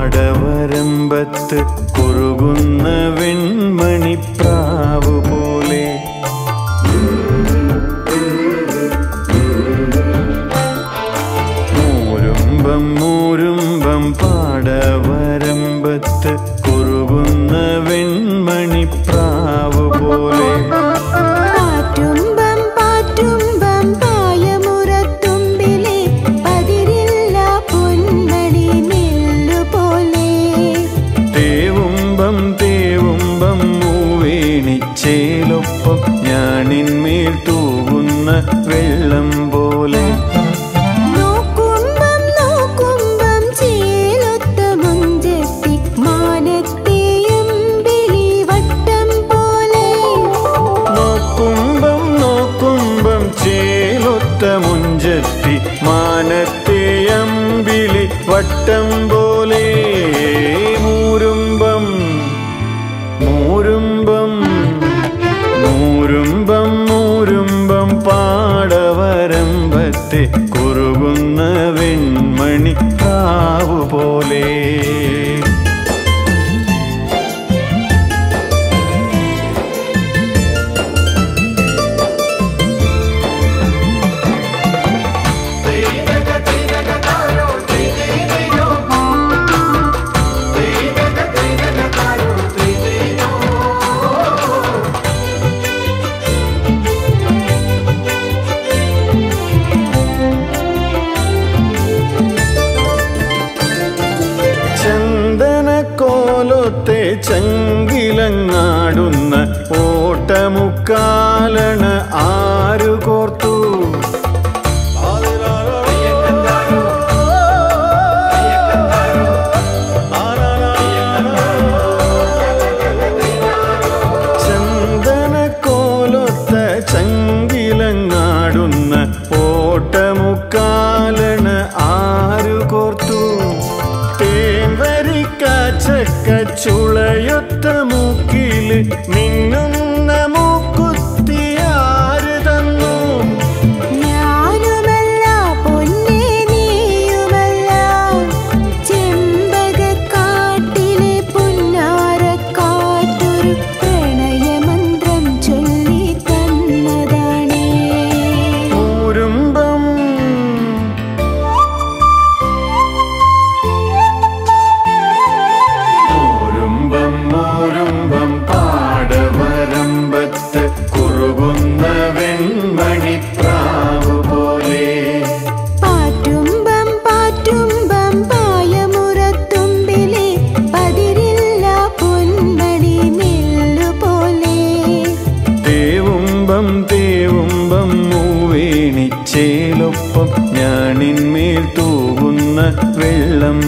വരമ്പത്ത് കുറുകുന്ന വെൺമണിപ്രാവ് പോലെ. മൂരുമ്പം മൂരുമ്പം പാടവരമ്പത്ത് കുറുകുന്ന വെൺമണിപ്രാവ് ഞാനിന്മേൽ തൂകുന്ന വെള്ളം പോലെ. മുഞ്ചത്തി മാനത്തെ അമ്പിളി വട്ടം പോലെ. മൂരുമ്പം മൂരുമ്പം മൂരുമ്പം പാടവരമ്പത്തെ കുറുകുന്ന വെൺമണി കാവു ചന്ദനക്കോലത്തെ ചങ്കിലങ്ങാടുന്ന ഓട്ടമുക്കാലണ ആരു കോർത്തു വെള്ളം